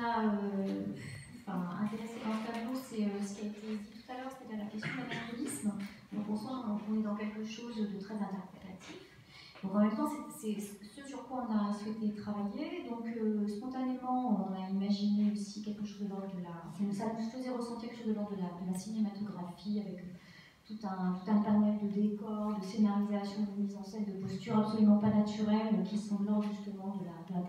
a euh, enfin, intéressé tableau, c'est euh, ce qui a été dit tout à l'heure, c'est-à-dire la question de l'analytisme. Donc on sent qu'on est dans quelque chose de très interprétatif. Donc en même temps, c'est ce sur quoi on a souhaité travailler. Donc euh, spontanément, on a imaginé aussi quelque chose de l'ordre de la. Ça nous faisait ressentir quelque chose de l'ordre de la, cinématographie avec tout un, tout un panel de décors, de scénarisation, de mise en scène, de postures absolument pas naturelles qui sont de l'ordre justement de la,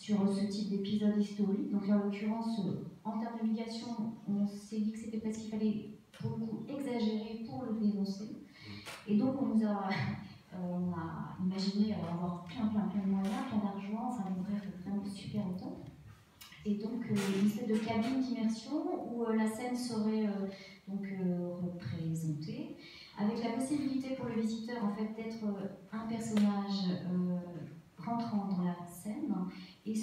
sur ce type d'épisode historique. Donc en l'occurrence, en termes de médiation, on s'est dit que c'était parce qu'il fallait pour le coup exagérer pour le dénoncer. Et donc on nous a, euh, on a imaginé avoir plein plein plein de moyens, plein d'argent, enfin bref, vraiment super autant. Et donc euh, une espèce de cabine d'immersion où euh, la scène serait donc représentée, avec la possibilité pour le visiteur en fait d'être un personnage rentrant dans la scène et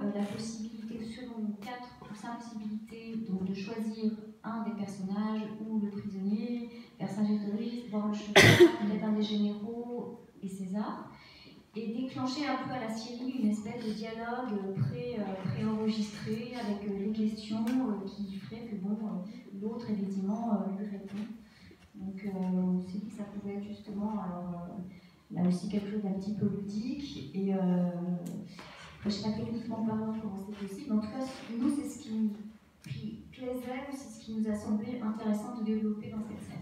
selon la possibilité, selon quatre ou cinq possibilités, donc de choisir un des personnages ou le prisonnier, Vercingétorix, voire le peut-être un des généraux et César, et déclencher un peu à la Syrie une espèce de dialogue euh, préenregistré avec euh, les questions euh, qui feraient que bon, l'autre effectivement lui répond. Donc on s'est dit que ça pouvait être justement alors, là aussi quelque chose d'un petit peu ludique et je ne sais pas techniquement parlant comment c'est possible, en tout cas nous c'est ce qui nous plaisait, c'est ce qui nous a semblé intéressant de développer dans cette scène.